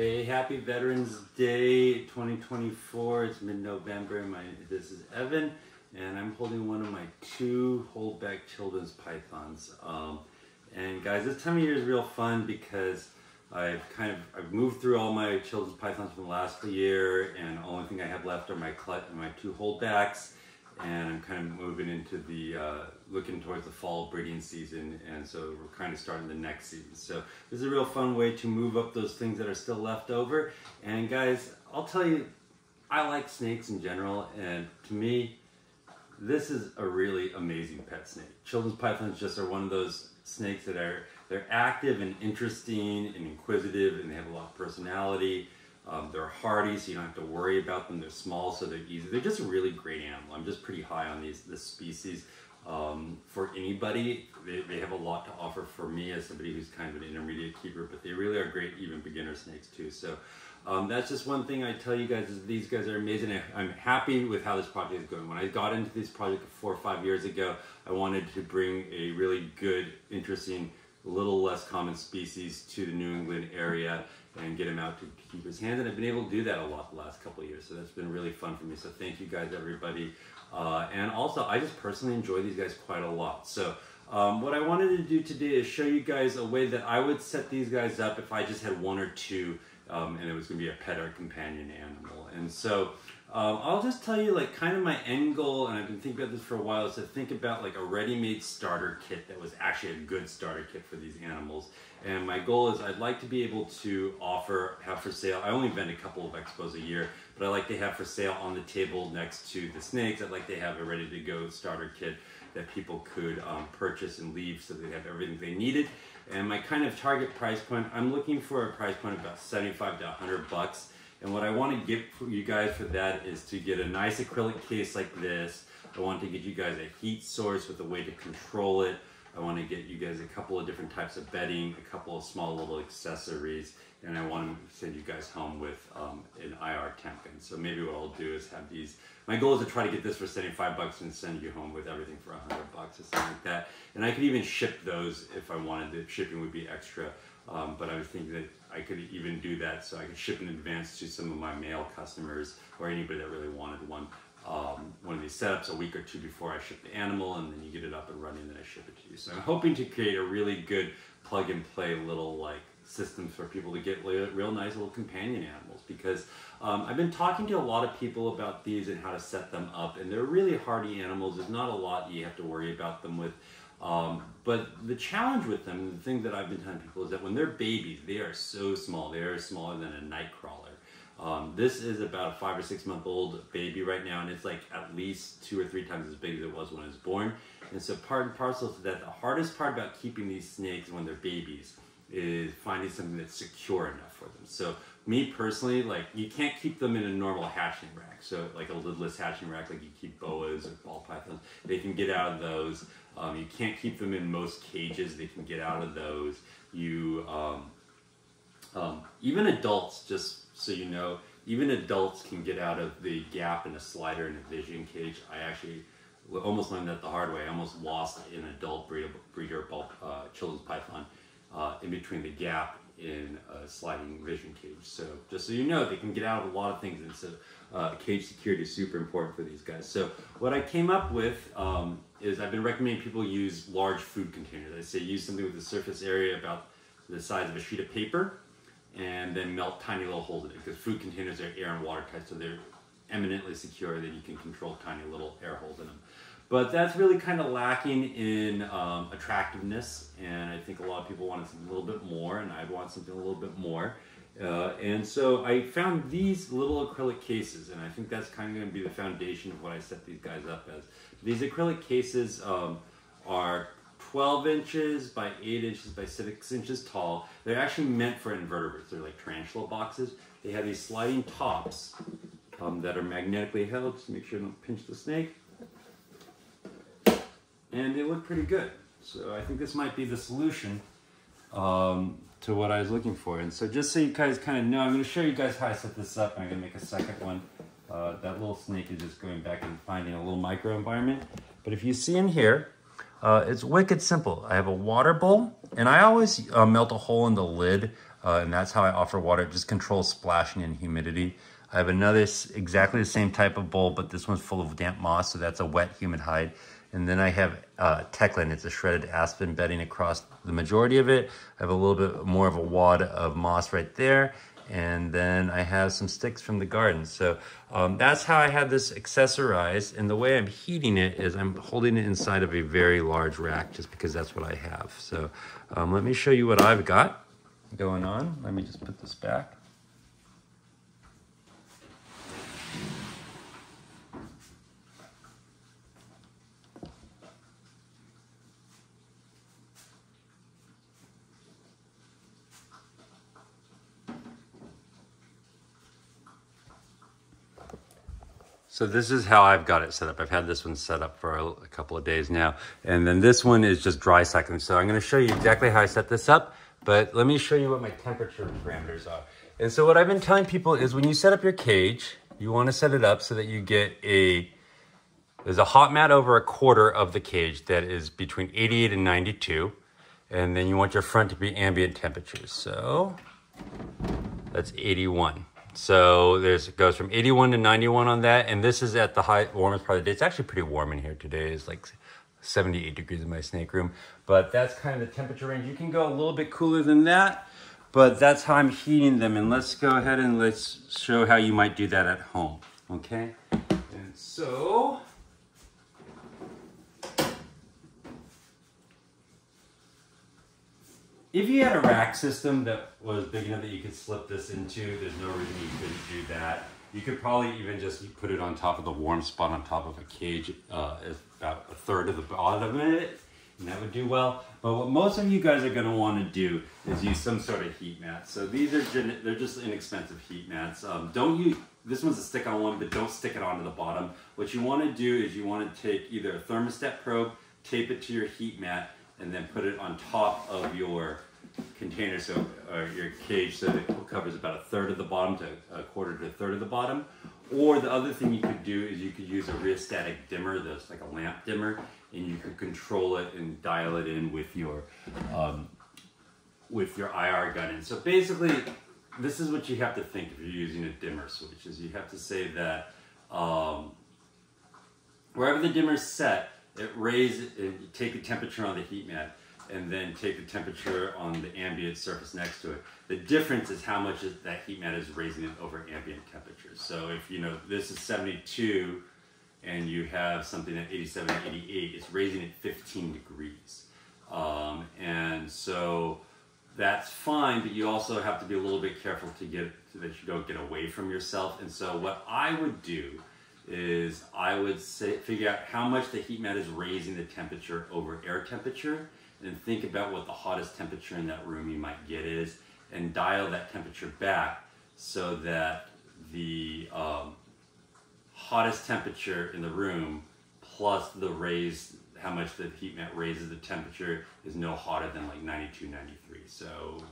Hey, happy Veterans Day 2024. It's mid-November. My this is Evan, and I'm holding one of my two holdback children's pythons. Um, and guys, this time of year is real fun because I've kind of I've moved through all my children's pythons from the last year, and the only thing I have left are my my two holdbacks and I'm kind of moving into the uh, looking towards the fall breeding season, and so we're kind of starting the next season. So this is a real fun way to move up those things that are still left over. And guys, I'll tell you, I like snakes in general, and to me, this is a really amazing pet snake. Children's pythons just are one of those snakes that are they're active and interesting and inquisitive, and they have a lot of personality um, they're hardy, so you don't have to worry about them. They're small, so they're easy. They're just a really great animal. I'm just pretty high on these this species. Um, for anybody, they, they have a lot to offer for me as somebody who's kind of an intermediate keeper, but they really are great, even beginner snakes too. So um, that's just one thing I tell you guys is these guys are amazing. I, am happy with how this project is going. When I got into this project four or five years ago, I wanted to bring a really good, interesting, little less common species to the New England area and get him out to keep his hands. And I've been able to do that a lot the last couple years. So that's been really fun for me. So thank you guys, everybody. Uh, and also, I just personally enjoy these guys quite a lot. So um, what I wanted to do today is show you guys a way that I would set these guys up if I just had one or two um, and it was going to be a pet or companion animal. And so um, I'll just tell you like kind of my end goal, and I've been thinking about this for a while, is to think about like a ready-made starter kit that was actually a good starter kit for these animals. And my goal is I'd like to be able to offer, have for sale, I only vend a couple of expos a year, but I like to have for sale on the table next to the snakes. I'd like to have a ready to go starter kit that people could um, purchase and leave so they have everything they needed. And my kind of target price point, I'm looking for a price point of about 75 to 100 bucks. And what I want to get you guys for that is to get a nice acrylic case like this. I want to get you guys a heat source with a way to control it. I want to get you guys a couple of different types of bedding, a couple of small little accessories, and I want to send you guys home with um, an IR temp. And so maybe what I'll do is have these. My goal is to try to get this for 75 bucks and send you home with everything for 100 bucks or something like that. And I could even ship those if I wanted. The shipping would be extra. Um, but I was thinking that I could even do that so I could ship in advance to some of my mail customers or anybody that really wanted one. Um, one of these setups a week or two before I ship the animal, and then you get it up and running, and then I ship it to you. So I'm hoping to create a really good plug and play little like system for people to get real nice little companion animals because um, I've been talking to a lot of people about these and how to set them up, and they're really hardy animals. There's not a lot you have to worry about them with. Um, but the challenge with them, the thing that I've been telling people is that when they're babies, they are so small. They are smaller than a night crawler. Um, this is about a five or six month old baby right now, and it's like at least two or three times as big as it was when it was born. And so, part and parcel to that, the hardest part about keeping these snakes when they're babies is finding something that's secure enough for them. So, me personally, like you can't keep them in a normal hatching rack. So, like a lidless hatching rack, like you keep boas or ball pythons, they can get out of those. Um, you can't keep them in most cages; they can get out of those. You um, um, even adults, just so you know, even adults can get out of the gap in a slider in a vision cage. I actually almost learned that the hard way. I almost lost an adult breeder, breeder uh, children's python uh, in between the gap in a sliding vision cage. So just so you know, they can get out of a lot of things, and so uh, cage security is super important for these guys. So what I came up with um, is I've been recommending people use large food containers. I say use something with a surface area about the size of a sheet of paper, and then melt tiny little holes in it because food containers are air and water tight, so they're eminently secure that you can control tiny little air holes in them. But that's really kind of lacking in um, attractiveness, and I think a lot of people wanted a little bit more, and I want something a little bit more. Uh, and so I found these little acrylic cases, and I think that's kind of going to be the foundation of what I set these guys up as. These acrylic cases um, are 12 inches by 8 inches by 6 inches tall. They're actually meant for invertebrates. They're like tarantula boxes. They have these sliding tops um, that are magnetically held, just make sure you don't pinch the snake and they look pretty good. So I think this might be the solution um, to what I was looking for. And so just so you guys kind of know, I'm going to show you guys how I set this up. I'm going to make a second one. Uh, that little snake is just going back and finding a little micro environment. But if you see in here, uh, it's wicked simple. I have a water bowl, and I always uh, melt a hole in the lid uh, and that's how I offer water. It just controls splashing and humidity. I have another exactly the same type of bowl, but this one's full of damp moss, so that's a wet, humid hide. And then I have uh, Techland. It's a shredded aspen bedding across the majority of it. I have a little bit more of a wad of moss right there. And then I have some sticks from the garden. So um, that's how I have this accessorized. And the way I'm heating it is I'm holding it inside of a very large rack just because that's what I have. So um, let me show you what I've got going on. Let me just put this back. So this is how I've got it set up. I've had this one set up for a, couple of days now. And then this one is just dry cycling. So I'm gonna show you exactly how I set this up, but let me show you what my temperature parameters are. And so what I've been telling people is when you set up your cage, you wanna set it up so that you get a, there's a hot mat over a quarter of the cage that is between 88 and 92. And then you want your front to be ambient temperatures. So that's 81. So there's it goes from 81 to 91 on that, and this is at the high warmest part of the day. It's actually pretty warm in here today. It's like 78 degrees in my snake room, but that's kind of the temperature range. You can go a little bit cooler than that, but that's how I'm heating them. And let's go ahead and let's show how you might do that at home. Okay, and so If you had a rack system that was big enough that you could slip this into, there's no reason you couldn't do that. You could probably even just put it on top of the warm spot on top of a cage, uh, about a third of the bottom of it, and that would do well. But what most of you guys are gonna wanna do is use some sort of heat mat. So these are, they're just inexpensive heat mats. Um, don't use, this one's a stick on one, but don't stick it onto the bottom. What you wanna do is you wanna take either a thermostat probe, tape it to your heat mat, and then put it on top of your container, so or your cage, so it covers about a third of the bottom to a quarter to a third of the bottom. Or the other thing you could do is you could use a rheostatic dimmer, that's like a lamp dimmer, and you could control it and dial it in with your um, with your IR gun. And so basically, this is what you have to think if you're using a dimmer switch, is you have to say that um, wherever the dimmer is set, it raises, it, take the temperature on the heat mat and then take the temperature on the ambient surface next to it. The difference is how much that heat mat is raising it over ambient temperatures. So if you know this is 72 and you have something at 87, 88, it's raising it 15 degrees. Um, and so that's fine, but you also have to be a little bit careful to get so that you don't get away from yourself. And so what I would do is I would say, figure out how much the heat mat is raising the temperature over air temperature and think about what the hottest temperature in that room you might get is and dial that temperature back so that the um, hottest temperature in the room plus the raise how much the heat mat raises the temperature is no hotter than like 92 93 so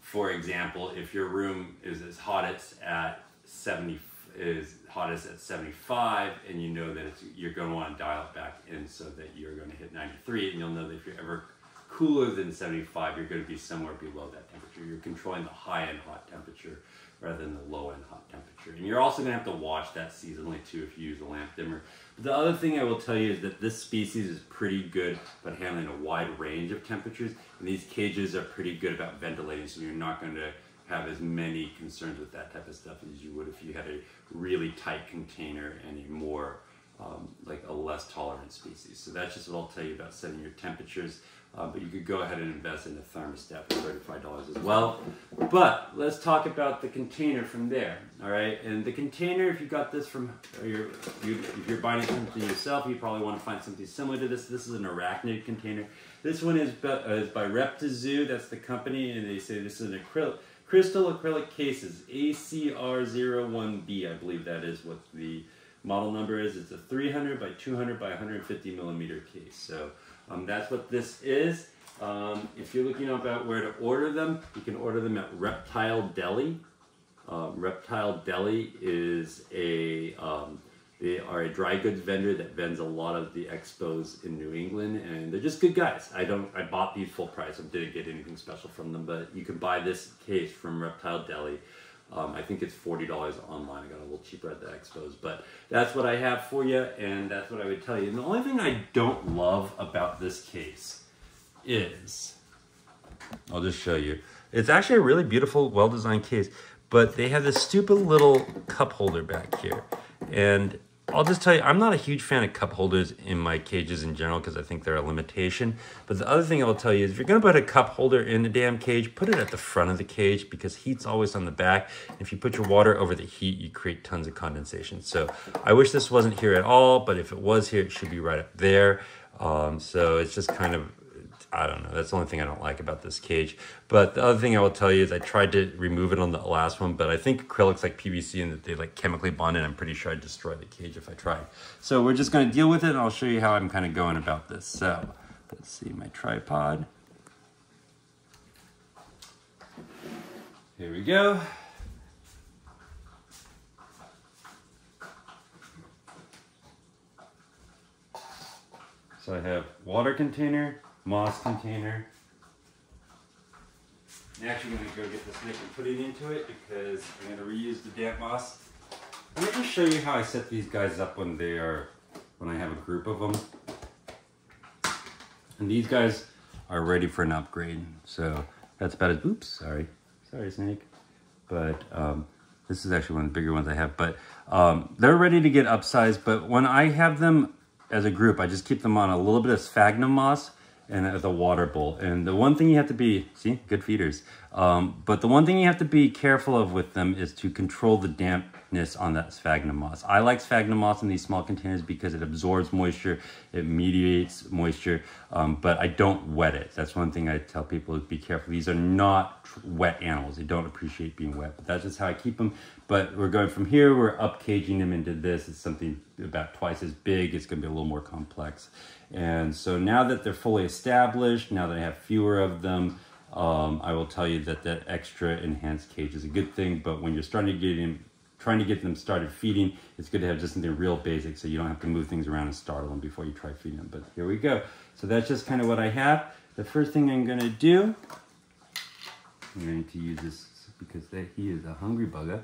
for example if your room is as hot as at 70 is hottest at 75 and you know that you're going to want to dial it back in so that you're going to hit 93 and you'll know that if you're ever cooler than 75 you're going to be somewhere below that temperature. You're controlling the high end hot temperature rather than the low end hot temperature. And you're also going to have to watch that seasonally too if you use a lamp dimmer. But the other thing i will tell you is that this species is pretty good about handling a wide range of temperatures and these cages are pretty good about ventilating so you're not going to have as many concerns with that type of stuff as you would if you had a really tight container and a more um, like a less tolerant species. So that's just what I'll tell you about setting your temperatures. Uh, but you could go ahead and invest in a thermostat for $35 as well. But let's talk about the container from there. All right, and the container, if you got this from, your, you, if you're buying something yourself, you probably want to find something similar to this. This is an arachnid container. This one is by, uh, is by Reptizoo, that's the company, and they say this is an acrylic Crystal acrylic cases, ACR01B, I believe that is what the model number is. It's a 300 by 200 by 150 millimeter case. So um, that's what this is. Um, if you're looking about where to order them, you can order them at Reptile Deli. Um, Reptile Deli is a um, They are a dry goods vendor that vends a lot of the expos in New England, and they're just good guys. I don't. I bought these full price. I didn't get anything special from them, but you can buy this case from Reptile Deli. Um, I think it's forty dollars online. I got a little cheaper at the expos, but that's what I have for you, and that's what I would tell you. And the only thing I don't love about this case is, I'll just show you. It's actually a really beautiful, well-designed case, but they have this stupid little cup holder back here, and I'll just tell you, I'm not a huge fan of cup holders in my cages in general because I think they're a limitation. But the other thing I will tell you is if you're going to put a cup holder in the damn cage, put it at the front of the cage because heat's always on the back. If you put your water over the heat, you create tons of condensation. So I wish this wasn't here at all, but if it was here, it should be right up there. Um, so it's just kind of I don't know. That's the only thing I don't like about this cage. But the other thing I will tell you is I tried to remove it on the last one, but I think acrylic's like PVC and that they like chemically bond it. I'm pretty sure I'd destroy the cage if I tried. So we're just going to deal with it and I'll show you how I'm kind of going about this. So let's see my tripod. Here we go. So I have water container, moss container. I'm actually going to go get this nick and put it into it because I'm going to reuse the damp moss. Let me just show you how I set these guys up when they are, when I have a group of them. And these guys are ready for an upgrade. So that's about it. Oops, sorry. Sorry, snake. But um, this is actually one of the bigger ones I have. But um, they're ready to get upsized. But when I have them as a group, I just keep them on a little bit of sphagnum moss and the water bowl. And the one thing you have to be, see, good feeders. Um, but the one thing you have to be careful of with them is to control the dampness on that sphagnum moss. I like sphagnum moss in these small containers because it absorbs moisture, it mediates moisture, um, but I don't wet it. That's one thing I tell people is be careful. These are not wet animals. They don't appreciate being wet, but that's just how I keep them. But we're going from here, we're up caging them into this. It's something about twice as big. It's gonna be a little more complex. And so now that they're fully established, now that I have fewer of them, um, I will tell you that that extra enhanced cage is a good thing. But when you're starting to get them, trying to get them started feeding, it's good to have just something real basic so you don't have to move things around and startle them before you try feeding them. But here we go. So that's just kind of what I have. The first thing I'm going to do, I'm going to use this because he is a hungry bugger,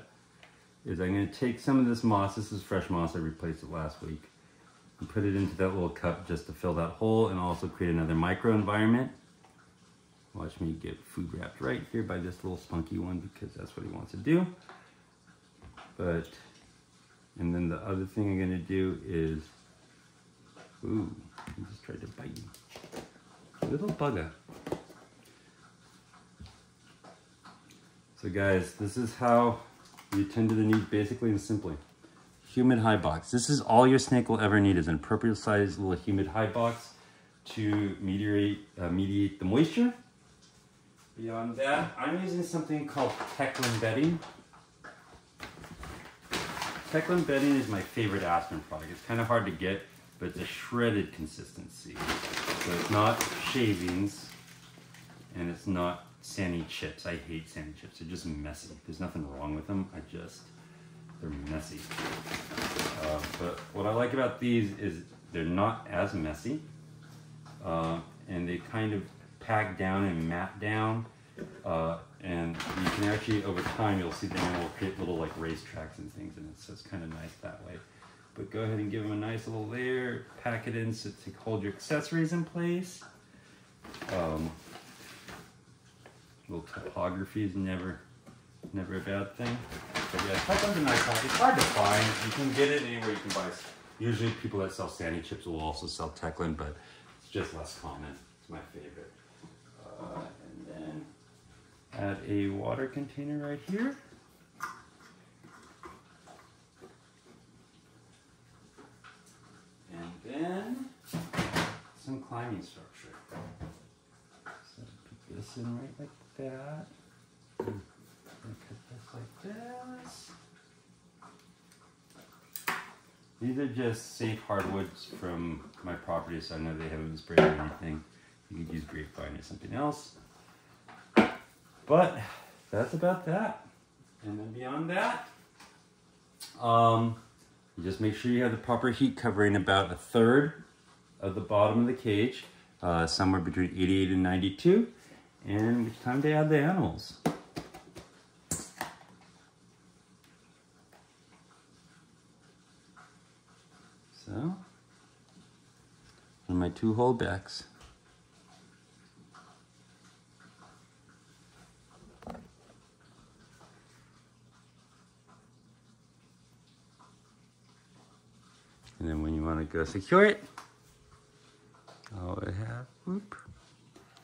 is I'm going to take some of this moss. This is fresh moss. I replaced it last week and put it into that little cup just to fill that hole and also create another micro environment. Watch me get food wrapped right here by this little spunky one because that's what he wants to do. But, and then the other thing I'm gonna do is, ooh, he just tried to bite me. Little bugger. So guys, this is how you tend to the needs basically and simply humid hide box. This is all your snake will ever need is an appropriate sized little humid hide box to mediate, uh, mediate the moisture. Beyond that, I'm using something called Teclin bedding. Teclin bedding is my favorite Aspen product. It's kind of hard to get, but it's a shredded consistency. So it's not shavings and it's not sandy chips. I hate sandy chips. They're just messy. There's nothing wrong with them. I just they're messy. Uh, but what I like about these is they're not as messy. Uh, and they kind of pack down and mat down. Uh, and you can actually, over time, you'll see the animal create little like racetracks and things in it. So it's kind of nice that way. But go ahead and give them a nice little layer, pack it in so to hold your accessories in place. Um, little topography is never, never a bad thing. But yeah, Teclin's a nice one. It's hard to find. You can get it anywhere you can buy. Usually people that sell sandy chips will also sell Teclin, but it's just less common. It's my favorite. Uh, and then add a water container right here. And then some climbing structure. This in right like that. And cut this like this. These are just safe hardwoods from my property, so I know they haven't sprayed or anything. You could use grapevine or something else. But that's about that. And then beyond that, um, just make sure you have the proper heat covering about a third of the bottom of the cage, uh, somewhere between 88 and 92. And it's time to add the animals. So, and my two holdbacks. And then when you want to go secure it, oh, I have, whoop.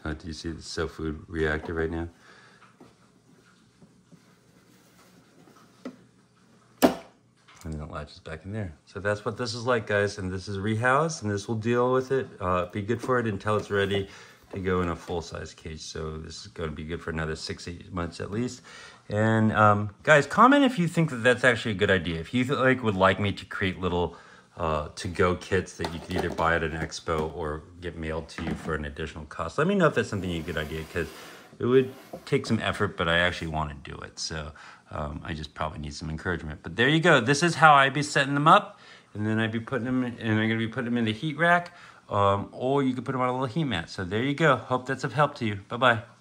Oh, do you see the SoFood reactor right now? And then it latches back in there. So that's what this is like, guys. And this is rehouse, and this will deal with it. Uh, be good for it until it's ready to go in a full-size cage. So this is going to be good for another six, eight months at least. And um, guys, comment if you think that that's actually a good idea. If you like would like me to create little uh, to-go kits that you could either buy at an expo or get mailed to you for an additional cost. Let me know if that's something you good idea because it would take some effort, but I actually want to do it. So um, I just probably need some encouragement. But there you go. This is how I'd be setting them up, and then I'd be putting them, in, and I'm gonna be putting them in the heat rack, um, or you could put them on a little heat mat. So there you go. Hope that's of help to you. Bye bye.